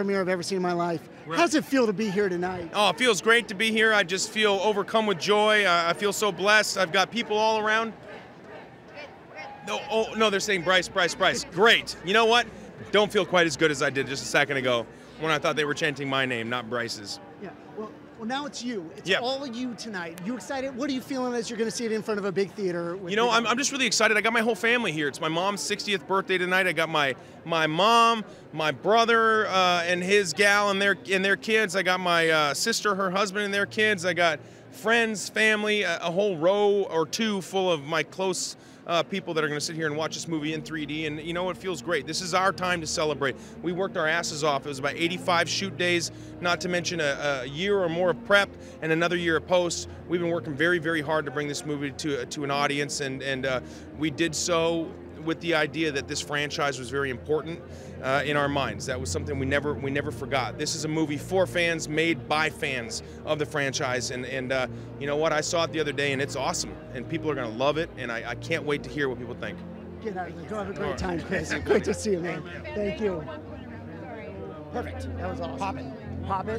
premiere I've ever seen in my life. Right. How does it feel to be here tonight? Oh, it feels great to be here. I just feel overcome with joy. I, I feel so blessed. I've got people all around. No, oh no, they're saying Bryce, Bryce, Bryce. Great. You know what? Don't feel quite as good as I did just a second ago when I thought they were chanting my name, not Bryce's. Yeah. Well, well, now it's you. It's Yeah. all you tonight. You excited? What are you feeling as you're going to see it in front of a big theater? With You know, I'm, I'm just really excited. I got my whole family here. It's my mom's 60th birthday tonight. I got my my mom, my brother, uh, and his gal and their and their kids. I got my uh, sister, her husband, and their kids. I got friends, family, a, a whole row or two full of my close. Uh, people that are going to sit here and watch this movie in 3D, and you know it feels great. This is our time to celebrate. We worked our asses off. It was about 85 shoot days, not to mention a, a year or more of prep and another year of post. We've been working very, very hard to bring this movie to to an audience, and and uh, we did so with the idea that this franchise was very important uh, in our minds. That was something we never we never forgot. This is a movie for fans, made by fans of the franchise, and and uh, you know what? I saw it the other day, and it's awesome, and people are going to love it, and I, I can't wait to hear what people think. Get out of there. Go have a great right. time, Chris. Great to see you, man. Thank you. Perfect. That was awesome. Pop it. Pop it.